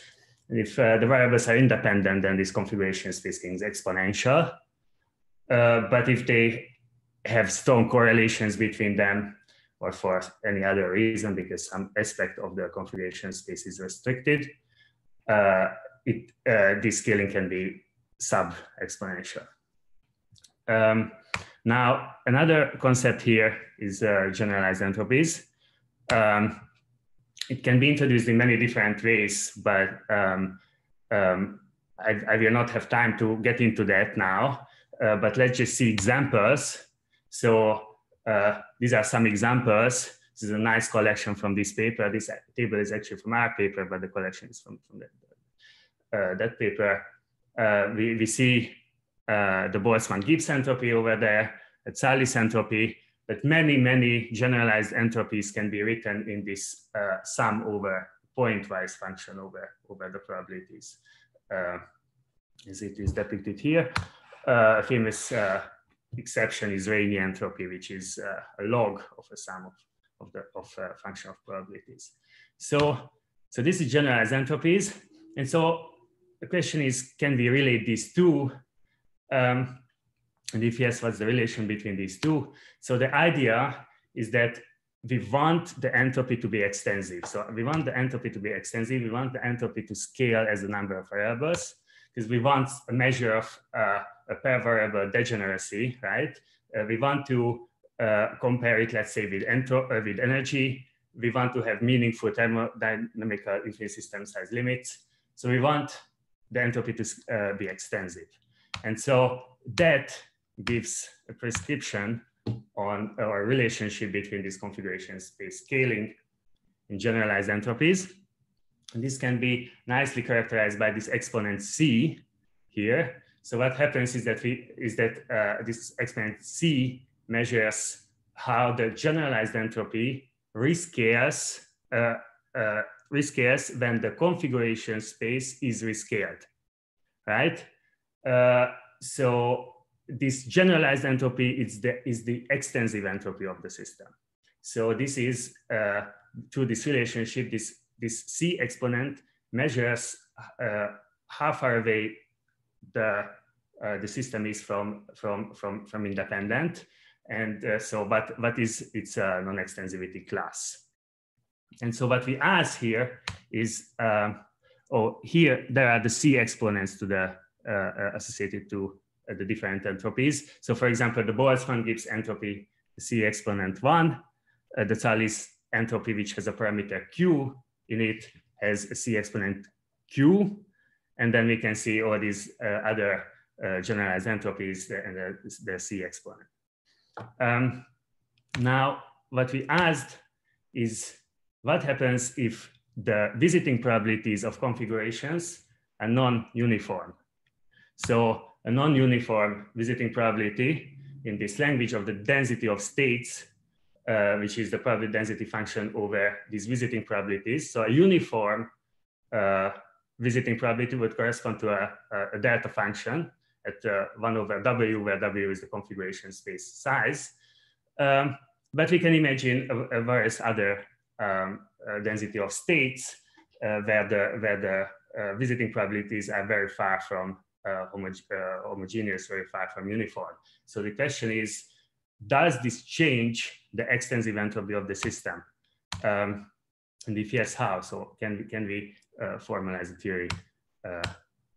Speaker 9: And if uh, the variables are independent, then this configuration space is exponential. But if they have strong correlations between them, or for any other reason, because some aspect of the configuration space is restricted, uh, it, uh, this scaling can be sub-exponential. Um, now, another concept here is uh, generalized entropies. Um, it can be introduced in many different ways, but um, um, I, I, will not have time to get into that now, uh, but let's just see examples. So uh, these are some examples. This is a nice collection from this paper. This table is actually from our paper, but the collection is from, from that, uh, that paper. Uh, we, we see uh, the Boltzmann-Gibbs entropy over there, a Tsallis entropy, but many, many generalized entropies can be written in this uh, sum over pointwise function over, over the probabilities, uh, as it is depicted here. A famous exception is Rényi entropy, which is uh, a log of a sum of, of the of a function of probabilities. So, so this is generalized entropies. And so the question is, can we relate these two? Um, and if yes, what's the relation between these two? So the idea is that we want the entropy to be extensive. So we want the entropy to be extensive. We want the entropy to scale as a number of variables because we want a measure of uh, a pair variable degeneracy, right? Uh, we want to uh, compare it, let's say, with, entro uh, with energy. We want to have meaningful thermodynamical infinite system size limits. So we want the entropy to uh, be extensive. And so that gives a prescription on our relationship between these configuration space scaling in generalized entropies. And this can be nicely characterized by this exponent c here. So what happens is that we is that uh, this exponent c measures how the generalized entropy rescales uh, uh, rescales when the configuration space is rescaled, right? Uh, so this generalized entropy is the, is the extensive entropy of the system. So this is, uh, through this relationship, this, this C exponent measures uh, how far away the, uh, the system is from, from, from, from independent. And uh, so, but what is its uh, non-extensivity class? And so what we ask here is, uh, oh, here there are the C exponents to the associated to uh, the different entropies. So for example, the Boltzmann-Gibbs entropy, C exponent one, uh, the Tsallis entropy, which has a parameter Q in it, has a C exponent Q. And then we can see all these uh, other uh, generalized entropies and the, the, C exponent. Um, now, what we asked is what happens if the visiting probabilities of configurations are non-uniform? So a non-uniform visiting probability in this language of the density of states, uh, which is the probability density function over these visiting probabilities. So a uniform uh, visiting probability would correspond to a, a delta function at uh, 1 over W, where W is the configuration space size. Um, but we can imagine a, a various other um, uh, density of states uh, where the, where the visiting probabilities are very far from uh, homogeneous, very far from uniform. So the question is, does this change the extensive entropy of the system? Um, and if yes, how? So can we, can we uh, formalize the theory uh,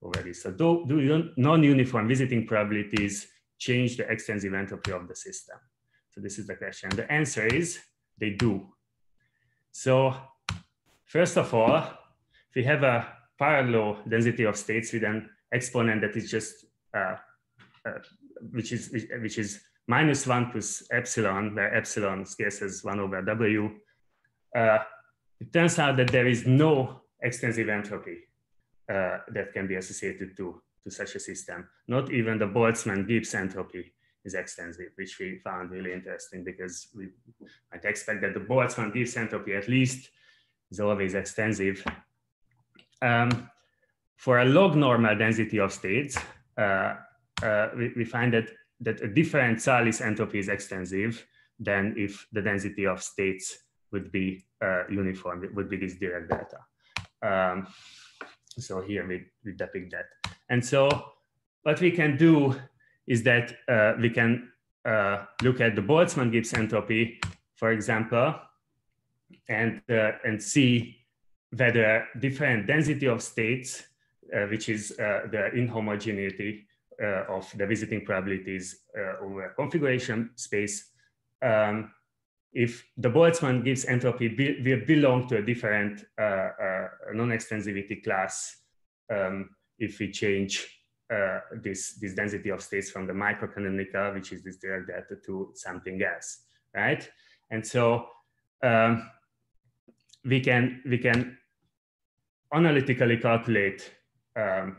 Speaker 9: already? So do, do non-uniform visiting probabilities change the extensive entropy of the system? So this is the question. The answer is they do. So first of all, if we have a parallel density of states with an exponent that is just uh, uh, which is which is minus one plus epsilon, where epsilon as one over w. Uh, it turns out that there is no extensive entropy uh, that can be associated to to such a system. Not even the Boltzmann-Gibbs entropy is extensive, which we found really interesting because we might expect that the Boltzmann-Gibbs entropy at least is always extensive. Um, for a log normal density of states, uh, uh, we, we, find that, that a different Tsallis entropy is extensive than if the density of states would be uh, uniform, it would be this Dirac delta. Um, so here we, we depict that. And so what we can do is that uh, we can uh, look at the Boltzmann-Gibbs entropy, for example, and, uh, and see whether different density of states, uh, which is uh, the inhomogeneity of the visiting probabilities over configuration space, um, if the Boltzmann-Gibbs entropy be, will belong to a different non-extensivity class um, if we change uh, this, this density of states from the microcanonical, which is this Dirac delta, to something else, right? And so um, we can we can analytically calculate um,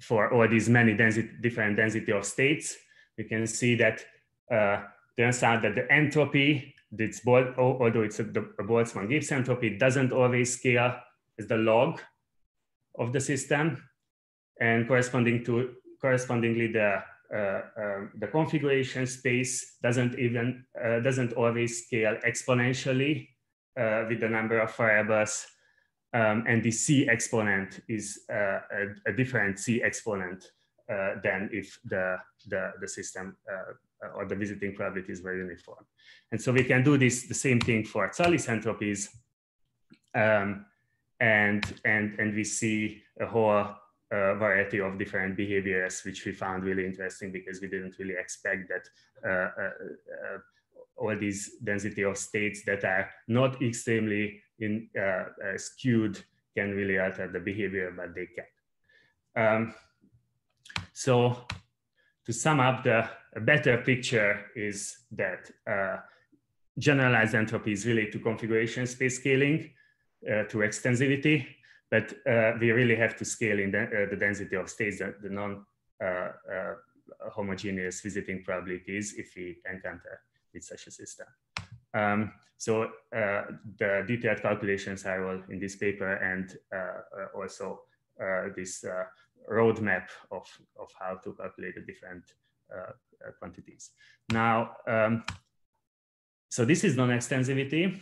Speaker 9: for all these many density, different density of states. We can see that uh, turns out that the entropy, although it's a, a Boltzmann-Gibbs entropy, doesn't always scale as the log of the system and corresponding to correspondingly the uh, um, the configuration space doesn't even uh, doesn't always scale exponentially uh, with the number of variables um, and the c exponent is uh, a, a, different c exponent uh, than if the the, the system uh, or the visiting probabilities were uniform. And so we can do this the same thing for Tsallis entropies um, and and and we see a whole a variety of different behaviors, which we found really interesting because we didn't really expect that uh, uh, uh all these density of states that are not extremely in, uh, uh, skewed can really alter the behavior, but they can. Um, so to sum up, the better picture is that generalized entropy is related to configuration space scaling, to extensivity, but uh, we really have to scale in the, uh, the density of states, the, the non uh, homogeneous visiting probabilities if we encounter with such a system. Um, so uh, the detailed calculations are all in this paper and uh, also uh, this roadmap of, of how to calculate the different quantities. Now, um, so this is non-extensivity,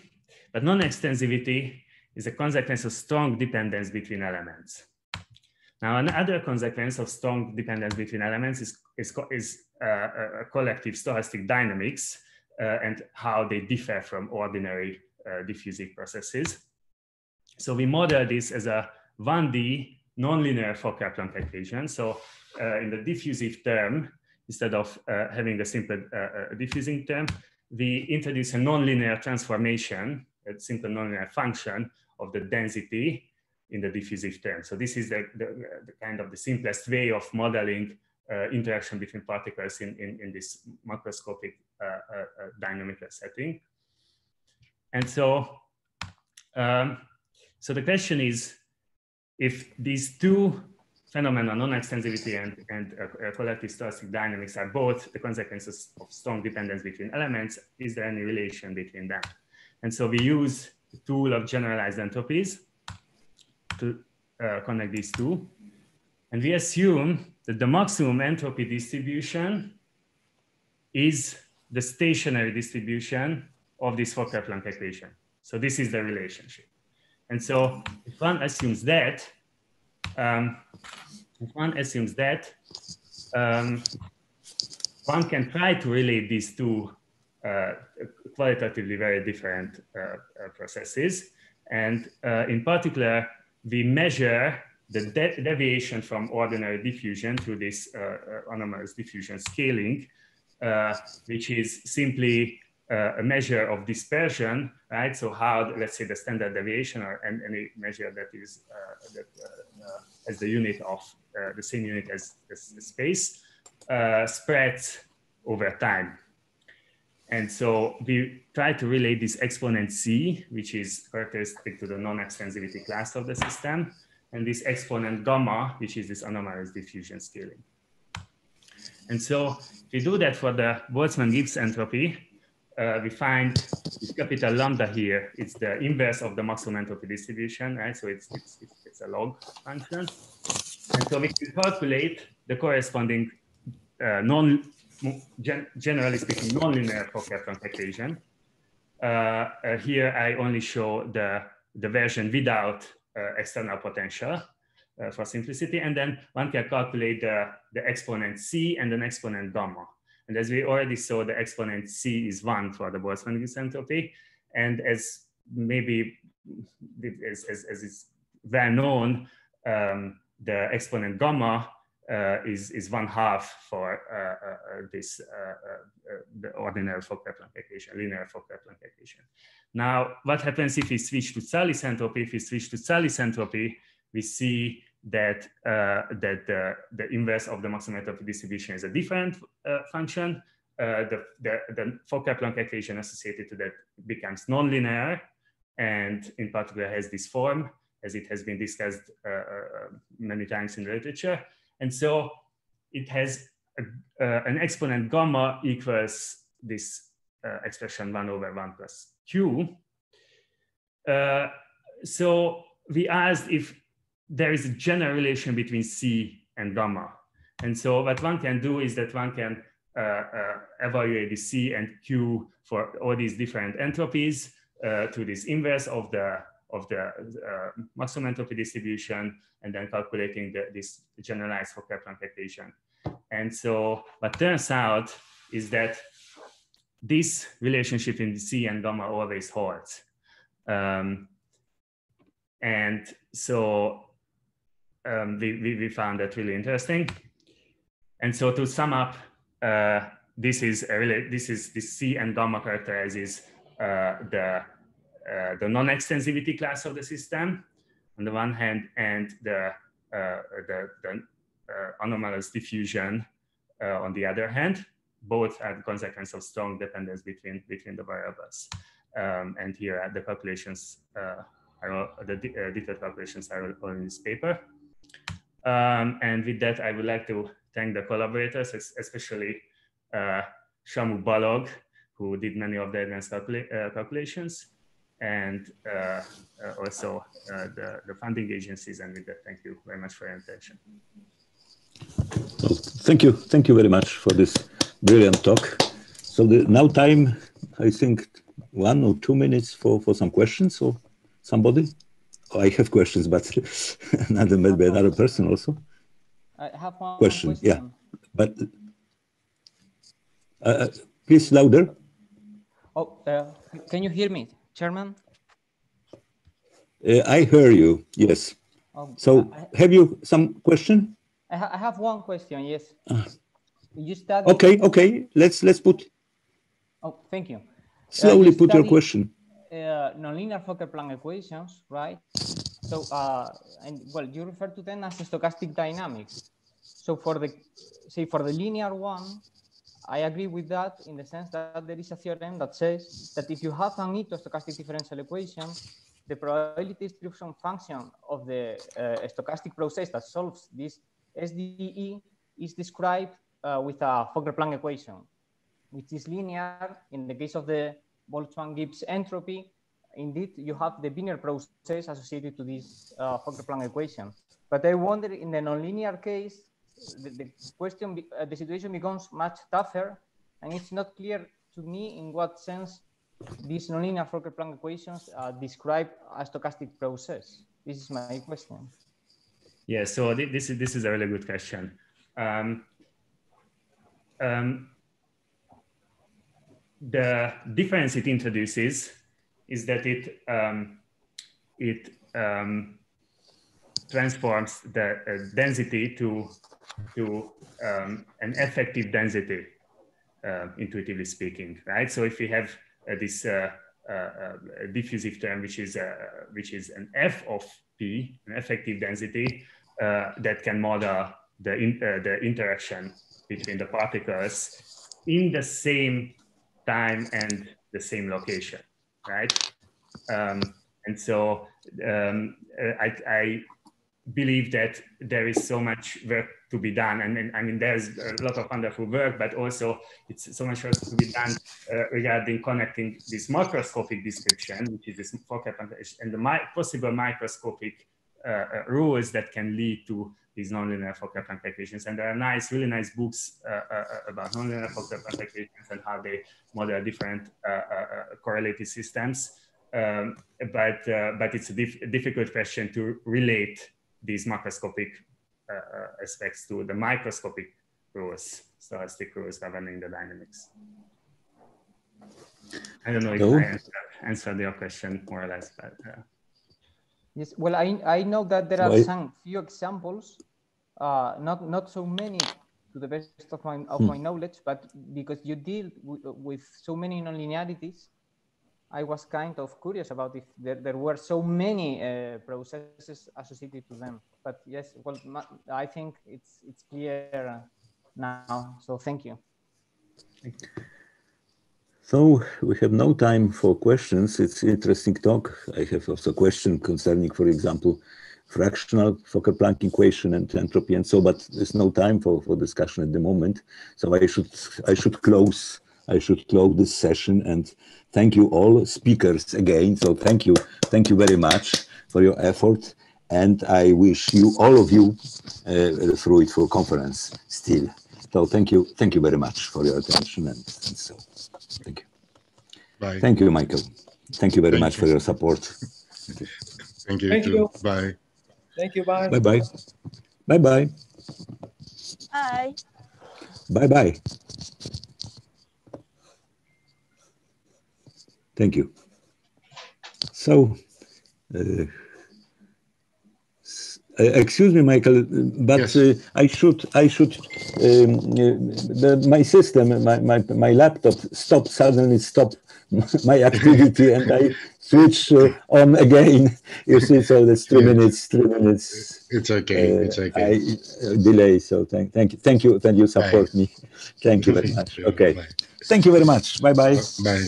Speaker 9: but non-extensivity is a consequence of strong dependence between elements. Now, another consequence of strong dependence between elements is, is, is uh, a collective stochastic dynamics uh, and how they differ from ordinary uh, diffusive processes. So we model this as a 1D nonlinear Fokker-Planck equation. So uh, in the diffusive term, instead of uh, having a simple uh, diffusing term, we introduce a nonlinear transformation, a simple nonlinear function of the density in the diffusive term. So this is the, the, the kind of the simplest way of modeling uh, interaction between particles in, in, in this macroscopic uh, uh, uh dynamical setting. And so, um, so the question is, if these two phenomena, non-extensivity and, and uh, collective stochastic dynamics are both the consequences of strong dependence between elements, is there any relation between them? And so we use the tool of generalized entropies to uh, connect these two. And we assume that the maximum entropy distribution is the stationary distribution of this Fokker-Planck equation. So this is the relationship. And so if one assumes that, um, if one assumes that, um, one can try to relate these two uh, qualitatively very different uh, uh, processes. And in particular, we measure the de deviation from ordinary diffusion to this anomalous diffusion scaling, which is simply uh, a measure of dispersion, right? So how, let's say, the standard deviation or any measure that is uh, that uh, as the unit of the same unit as, as space spreads over time. And so we try to relate this exponent c, which is characteristic to the non-extensivity class of the system, and this exponent gamma, which is this anomalous diffusion scaling. And so if we do that for the Boltzmann-Gibbs entropy, uh, we find this capital lambda here. It's the inverse of the maximum entropy distribution, right? So it's, it's, it's a log function. And so we can calculate the corresponding uh, non gen generally speaking, nonlinear Fokker-Planck equation. Uh, uh, here I only show the, the version without uh, external potential uh, for simplicity. And then one can calculate the, the exponent c and an exponent gamma. And as we already saw, the exponent c is one for the Boltzmann entropy. And as maybe as, as, as is well known, um, the exponent gamma uh, is, is one half for uh, uh, this the ordinary Fokker-Planck equation, linear Fokker-Planck equation. Now, what happens if we switch to Tsallis entropy? If we switch to Tsallis entropy, we see that uh, that the, the inverse of the maximum entropy distribution is a different uh, function. Uh, the, the, the Fokker-Planck equation associated to that becomes nonlinear and in particular has this form as it has been discussed many times in the literature. And so it has a, uh, an exponent gamma equals this uh, expression 1 over 1 plus q. Uh, so we asked if there is a general relation between c and gamma. And so what one can do is that one can uh, uh, evaluate the c and q for all these different entropies uh, to this inverse of the of the uh, maximum entropy distribution and then calculating the, this generalized Fokker-Planck equation. And so what turns out is that this relationship in C and gamma always holds. Um, and so um, we, we, we, found that really interesting. And so to sum up, uh, this is really, this is this C and gamma characterizes uh, the uh, the non-extensivity class of the system on the one hand, and the, uh, the, the uh, anomalous diffusion on the other hand. Both are the consequence of strong dependence between, between the variables. Um, and here the calculations, are, the detailed calculations are all in this paper. Um, and with that, I would like to thank the collaborators, especially uh, Shamu Balogh, who did many of the advanced uh, calculations, and uh, uh, also uh, the, the funding agencies. And with that, thank you very much for your attention.
Speaker 1: thank you. Thank you very much for this brilliant talk. So the, now time, I think one or two minutes for, for some questions or somebody. I have questions, but another maybe another person also.
Speaker 10: I have one
Speaker 1: question. question. Yeah, but uh, please louder.
Speaker 10: Oh, uh, can you hear me? Chairman?
Speaker 1: Uh, I hear you, yes. Oh, so I, have you some question?
Speaker 10: I, ha I have one question, yes. Uh,
Speaker 1: you study... Okay, okay, let's, let's put...
Speaker 10: Oh, thank you.
Speaker 1: Slowly uh, you put your question.
Speaker 10: Uh, nonlinear Fokker-Planck equations, right? So, uh, and well, you refer to them as stochastic dynamics. So for the, say for the linear one, I agree with that in the sense that there is a theorem that says that if you have an Ito stochastic differential equation, the probability distribution function of the uh, stochastic process that solves this SDE is described uh, with a Fokker-Planck equation, which is linear. In the case of the Boltzmann-Gibbs entropy, indeed, you have the linear process associated to this uh, Fokker-Planck equation. But I wonder in the nonlinear case, the, the question, uh, the situation becomes much tougher, and it's not clear to me in what sense these nonlinear Fokker-Planck equations uh, describe a stochastic process. This is my question.
Speaker 9: Yeah, so th this is this is a really good question. Um, um, the difference it introduces is that it um, it um, transforms the uh, density to to um, an effective density, uh, intuitively speaking, right? So if we have uh, this uh, uh, uh diffusive term, which is which is an f of p, an effective density that can model the in, the interaction between the particles in the same time and the same location, right? Um, and so um, I, I, believe that there is so much work to be done. And, I mean, there's a lot of wonderful work, but also it's so much work to be done uh, regarding connecting this macroscopic description, which is this Fokker and the mi possible microscopic uh, uh, rules that can lead to these nonlinear Fokker-Planck equations. And there are nice, really nice books uh, uh, uh about nonlinear Fokker-Planck equations and how they model different uh, uh, correlated systems. Um, but but it's a dif difficult question to relate these macroscopic aspects to the microscopic rules, stochastic rules governing the dynamics. I don't know if no. I answered, answered, your question more or less, but.
Speaker 10: Yes, well, I, I know that there are Why? some few examples, uh, not not so many to the best of my of hmm. my knowledge, but because you deal with so many nonlinearities, I was kind of curious about if there, there were so many uh, processes associated to them. But yes, well, I think it's it's clear now. So thank you. Thank you.
Speaker 1: So we have no time for questions. It's interesting talk. I have also question concerning, for example, fractional Fokker-Planck equation and entropy and so, but there's no time for, for discussion at the moment. So I should I should close I should close this session and thank you all speakers again. So thank you, thank you very much for your effort. And I wish you all of you uh, through conference still. So thank you, thank you very much for your attention and, and so. Thank you. Bye. Thank you, Michael. Thank you very Thank much you. for your support.
Speaker 6: Thank you. Thank you. Bye.
Speaker 3: Thank you. Bye.
Speaker 1: Bye bye. Bye bye.
Speaker 2: Bye.
Speaker 1: Bye bye. Thank you. So, uh, uh, excuse me, Michael, but yes. uh, I should, I should, um, the, my system, my, my, my laptop stopped, suddenly stopped my activity and I switch uh, on again. You see, so that's three minutes, three minutes.
Speaker 6: It's okay, it's okay.
Speaker 1: I, delay, so thank, thank you, thank you, thank you support Bye. me. Thank you very much. Okay. Bye. Thank you very much. Bye-bye.
Speaker 6: Bye.